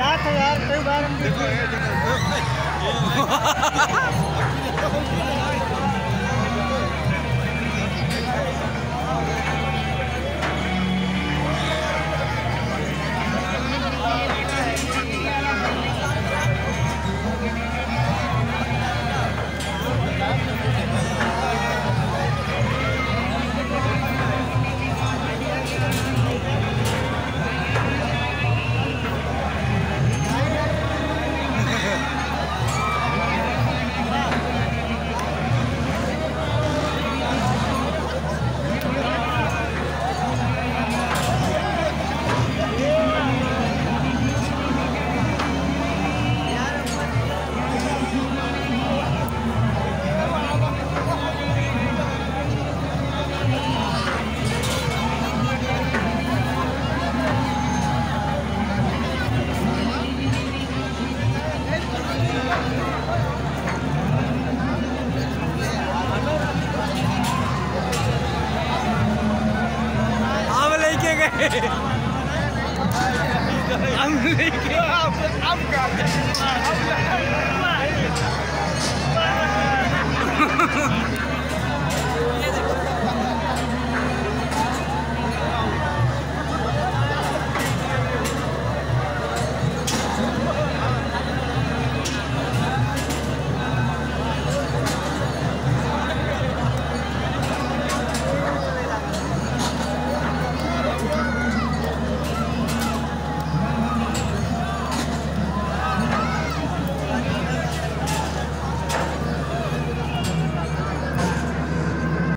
क्या था यार कई बार I'm leaking. I'm, I'm grabbing.